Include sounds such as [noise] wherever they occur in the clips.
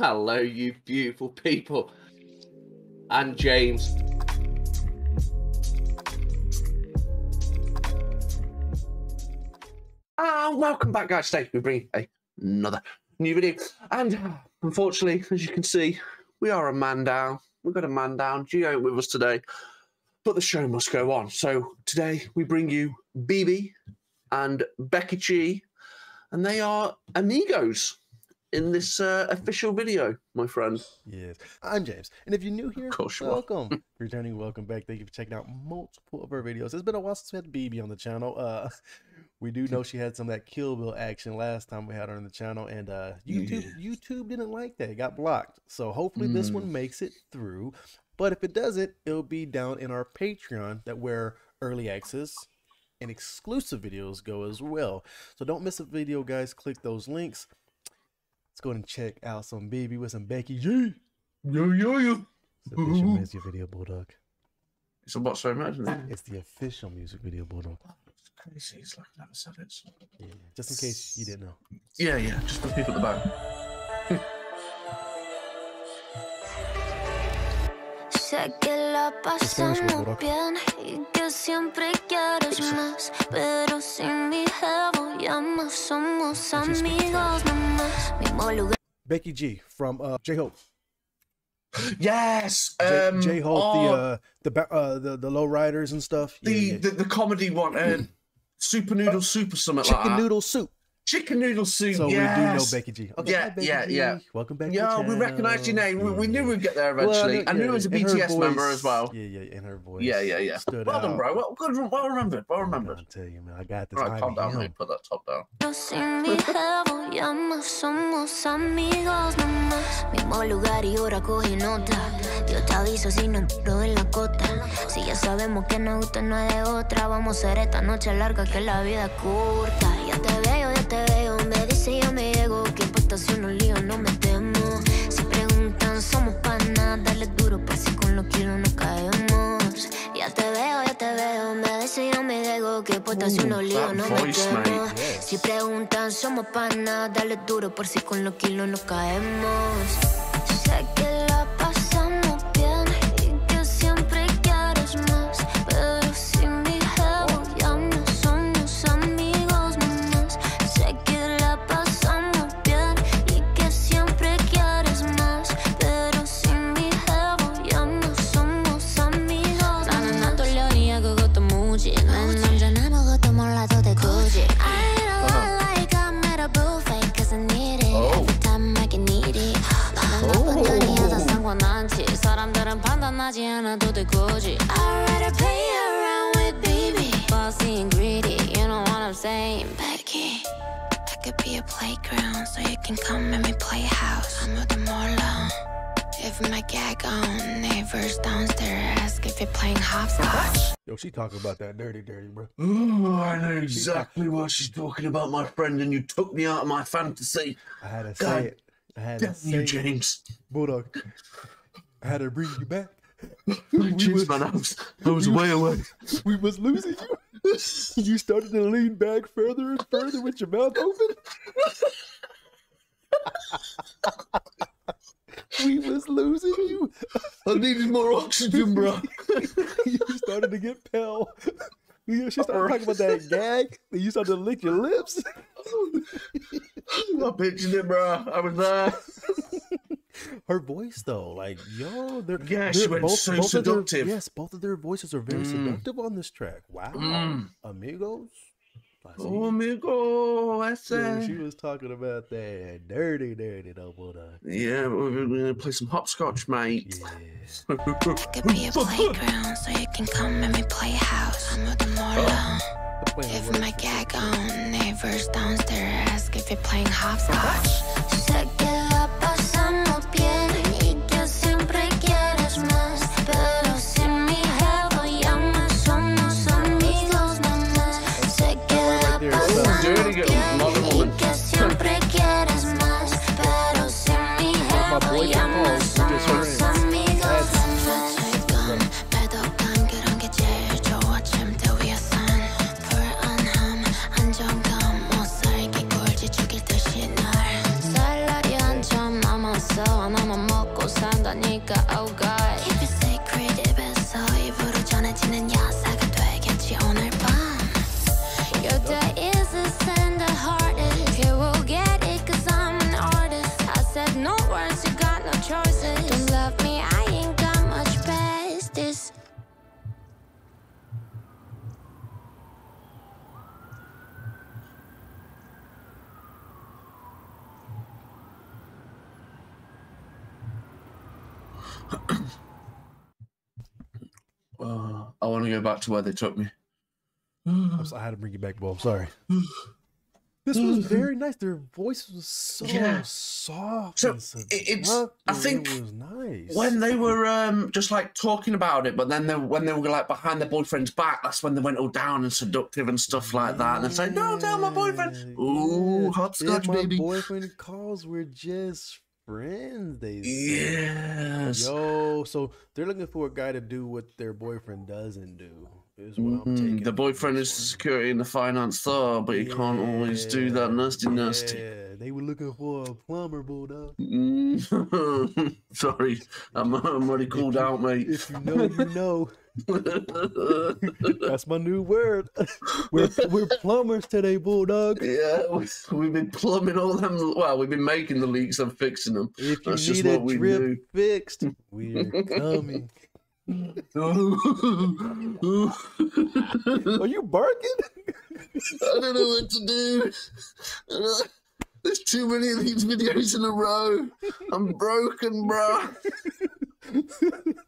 Hello, you beautiful people. And James. And welcome back, guys. Today we bring another new video. And unfortunately, as you can see, we are a man down. We've got a man down. Geo ain't with us today. But the show must go on. So today we bring you BIBI and Becky G. And they are amigos in this uh, official video, my friend. Yes, I'm James, and if you're new here, Of course you are. welcome. [laughs] Returning, welcome back. Thank you for checking out multiple of our videos. It's been a while since we had BIBI on the channel. Uh, [laughs] we do know she had some of that Kill Bill action last time we had her on the channel, and uh, YouTube YouTube didn't like that; it got blocked. So hopefully this Mm. one makes it through. But if it doesn't, it'll be down in our Patreon that where early access and exclusive videos go as well. So don't miss a video, guys. Click those links. Let's go and check out some BIBI with some Becky G. Yo, yo, yo. It's the official music video, Bulldog. It's a what's so imagine it? It's the official music video, Bulldog. It's crazy. It's like I never said it. Yeah, just in case you didn't know. Yeah, yeah. Just for the people at the back. Sé que la pasamos bien y que siempre quieres más. Pero sin mi jevo ya no somos Don't you amigos nomás. Mismo lugar. Becky G from uh, J Hope. Yes. J, Um, J Hope, oh, the uh, the ba- uh, the the low riders and stuff. The, yeah. the the comedy one, uh, Super Noodle Super Summit, chicken like that. noodle soup. Chicken Noodle Soup. So we do know. Becky G. Okay, Yeah, hi, Becky yeah, G. yeah. Welcome back. Yeah, we recognised your name. We, we knew we'd get there Well, eventually. I knew yeah, it was a and her BTS member as well. Yeah, yeah, and her voice. Yeah, yeah, yeah. Stood Well done, bro. Well, good, well remembered. Well remembered. I'll tell you, man. I got this. All right, calm down, IBM. mate. Put that top down. [laughs] No somos amigos nomás. Mismo lugar y hora cogí nota. Yo te aviso si no entro en la cota. Si ya sabemos que nos gusta no hay de otra. Vamos a hacer esta noche larga que la vida es corta. Ya te veo, ya te veo. Me dice yo me llego. Que si unos líos no metemos. Si preguntan, somos panas. Dale duro, pues si con los kilos no caemos. Ya te veo, ya te veo. Me dice yo me llego. Que Ooh, unos líos that no voice, preguntan, somos panas, dale duro por si con los kilos no caemos. Sé que 하지 않아도 돼 굳이 I'd rather play around with baby Bossy and greedy, you know what I'm saying Becky I could be a playground so you can come and me play house 아무도 몰라 If my gag on neighbors downstairs ask if you're playing hopscotch Yo, she talking about that dirty, dirty, bro. Oh, I know exactly what she's talking about, my friend, and you took me out of my fantasy. I had to God say it. I had to Damn say you, it. James. Bulldog. I had to bring you back. [laughs] James, was- man, I was, I was way away. [laughs] We was losing you. [laughs] you started to lean back further and further with your mouth open. we was losing you. I needed more oxygen, bro. you started to get pale. You she started talking about that gag. Then you started to lick your lips. I pictured it, bro. I was there. [laughs] her voice though, like yo, they're yeah, they're she went both, so both seductive. Their, yes, both of their voices are very mm. seductive on this track. Wow, mm. amigos. Oh, amigo, I [laughs] said yeah, she was talking about that dirty, dirty double dog. Yeah, we're gonna play some hopscotch, mate. Yeah. it could be a playground, so you can come and me play house. I'm the more alone. If my gag on neighbors downstairs ask if you're playing hopscotch. Uh, I want to go back to where they took me. I'm [sighs] so- I had to bring you back, Bo. I'm sorry. [sighs] This was very nice. Their voice was so Yeah. soft. So, and it- it's- I think it was nice. when they were um, just like talking about it, but then they, when they were like behind their boyfriend's back, that's when they went all down and seductive and stuff like that. And they say, "No, tell my boyfriend." Yeah, Ooh, yeah. hopscotch, If my baby. boyfriend calls, we're just friends. They. Yes. Yo, so they're looking for a guy to do what their boyfriend doesn't do. Is what I'm Mm, taking. the boyfriend is the security and the finance star, but he can't always do that nasty, nasty. Yeah, they were looking for a plumber, bulldog. Mm. [laughs] Sorry, I'm, I'm already called out, mate. If you know, you know. That's my new word. we're we're plumbers today, bulldog. yeah, we- we've been plumbing all them. Well, we've been making the leaks and fixing them. If you That's just need a drip fixed, we're coming. Are [laughs] Are you barking? I don't know what to do. There's too many of these videos in a row. I'm broken, bro. [laughs]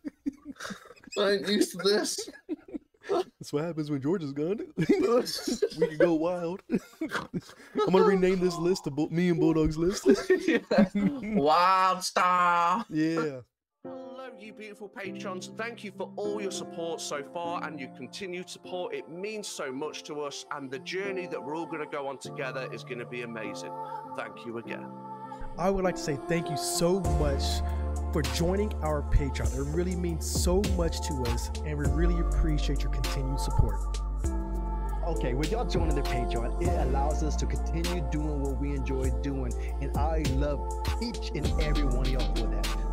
I ain't used to this. [laughs] That's what happens when George is gone. [laughs] [laughs] we can go wild. I'm gonna rename this list to Bull- me and Bulldog's list. Wild star. yeah. Hello, you beautiful patrons. Thank you for all your support so far and your continued support. It means so much to us, and the journey that we're all going to go on together is going to be amazing. Thank you again. I would like to say thank you so much for joining our Patreon. It really means so much to us, and we really appreciate your continued support. Okay, with y'all joining the Patreon, it allows us to continue doing what we enjoy doing, and I love each and every one of y'all for that.